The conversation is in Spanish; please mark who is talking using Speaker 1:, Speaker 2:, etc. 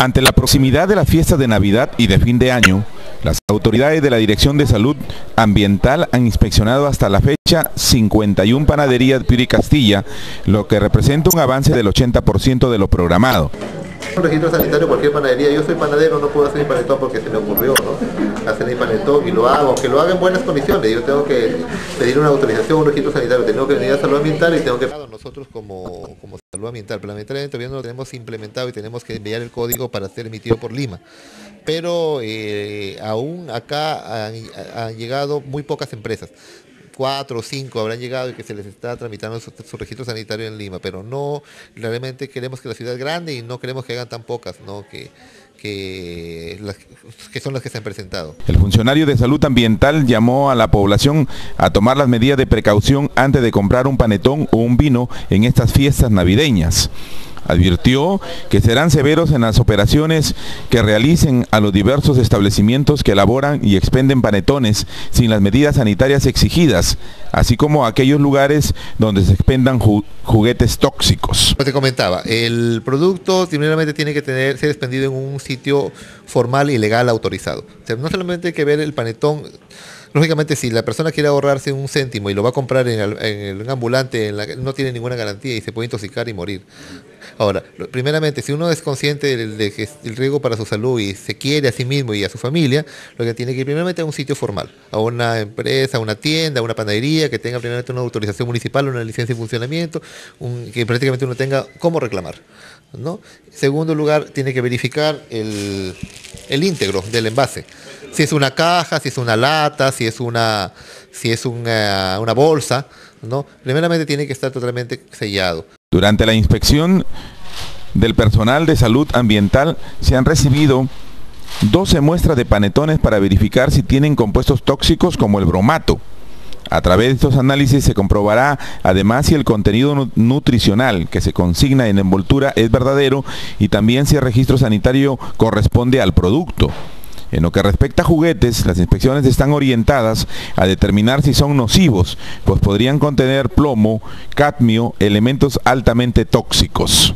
Speaker 1: Ante la proximidad de las fiestas de Navidad y de fin de año, las autoridades de la Dirección de Salud Ambiental han inspeccionado hasta la fecha 51 panaderías Piri Castilla, lo que representa un avance del 80% de lo programado.
Speaker 2: Un registro sanitario, cualquier panadería, yo soy panadero, no puedo hacer mi panetón porque se me ocurrió, ¿no? Hacer mi panetón y lo hago, aunque lo haga en buenas condiciones, yo tengo que pedir una autorización, un registro sanitario, tengo que venir a salud ambiental y tengo que... Nosotros como, como salud ambiental, lamentablemente todavía no lo tenemos implementado y tenemos que enviar el código para ser emitido por Lima. Pero eh, aún acá han, llegado muy pocas empresas cuatro o cinco habrán llegado y que se les está tramitando su, registro sanitario en Lima, pero no, realmente queremos que la ciudad es grande y no queremos que hagan tan pocas, ¿no? Que, que, que, son las que se han presentado.
Speaker 1: El funcionario de salud ambiental llamó a la población a tomar las medidas de precaución antes de comprar un panetón o un vino en estas fiestas navideñas. Advirtió que serán severos en las operaciones que realicen a los diversos establecimientos que elaboran y expenden panetones sin las medidas sanitarias exigidas, así como aquellos lugares donde se expendan juguetes tóxicos.
Speaker 2: Te comentaba, el producto primeramente tiene que tener, ser expendido en un sitio formal y legal autorizado. no solamente hay que ver el panetón Lógicamente, si la persona quiere ahorrarse un céntimo y lo va a comprar en, el, un ambulante, no tiene ninguna garantía y se puede intoxicar y morir. Ahora, primeramente, si uno es consciente del, riesgo para su salud y se quiere a sí mismo y a su familia, lo que tiene que ir primeramente a un sitio formal, a una empresa, a una tienda, a una panadería que tenga primeramente una autorización municipal, una licencia de funcionamiento, que prácticamente uno tenga cómo reclamar. ¿no? Segundo lugar, tiene que verificar el, el íntegro del envase si es una caja, si es una lata, si es una, si es una, una bolsa, ¿no? Primeramente tiene que estar totalmente sellado.
Speaker 1: Durante la inspección del personal de salud ambiental se han recibido 12 muestras de panetones para verificar si tienen compuestos tóxicos como el bromato. A través de estos análisis se comprobará además si el contenido nutricional que se consigna en envoltura es verdadero y también si el registro sanitario corresponde al producto. En lo que respecta a juguetes, las inspecciones están orientadas a determinar si son nocivos, pues podrían contener plomo, cadmio, elementos altamente tóxicos.